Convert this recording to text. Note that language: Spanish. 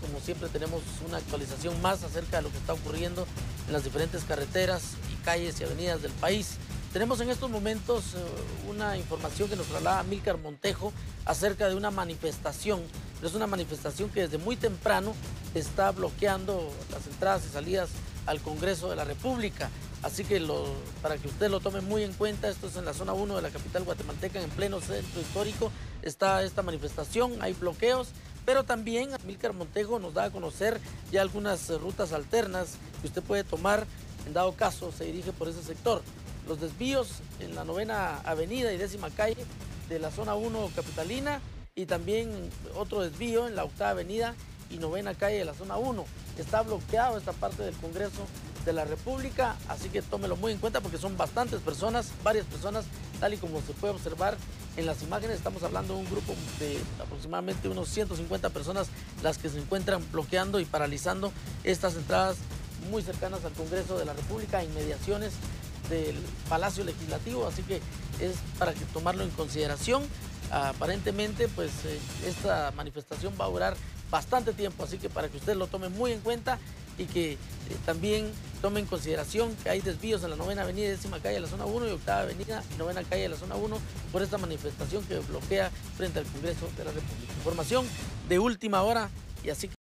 Como siempre tenemos una actualización más acerca de lo que está ocurriendo en las diferentes carreteras y calles y avenidas del país. Tenemos en estos momentos eh, una información que nos traslada Milcar Montejo acerca de una manifestación. Es una manifestación que desde muy temprano está bloqueando las entradas y salidas al Congreso de la República. Así que para que usted lo tome muy en cuenta, esto es en la zona 1 de la capital guatemalteca, en pleno centro histórico, está esta manifestación, hay bloqueos pero también Milcar Montejo nos da a conocer ya algunas eh, rutas alternas que usted puede tomar en dado caso se dirige por ese sector. Los desvíos en la novena avenida y décima calle de la zona 1 capitalina y también otro desvío en la octava avenida y novena calle de la zona 1. Está bloqueado esta parte del Congreso de la República, así que tómelo muy en cuenta porque son bastantes personas, varias personas, tal y como se puede observar en las imágenes. Estamos hablando de un grupo de aproximadamente unos 150 personas las que se encuentran bloqueando y paralizando estas entradas muy cercanas al Congreso de la República, inmediaciones del Palacio Legislativo, así que es para tomarlo en consideración. Aparentemente, pues eh, esta manifestación va a durar bastante tiempo, así que para que usted lo tome muy en cuenta y que eh, también tome en consideración que hay desvíos en la novena avenida, décima calle de la zona 1 y octava avenida y novena calle de la zona 1 por esta manifestación que bloquea frente al Congreso de la República. Información de última hora y así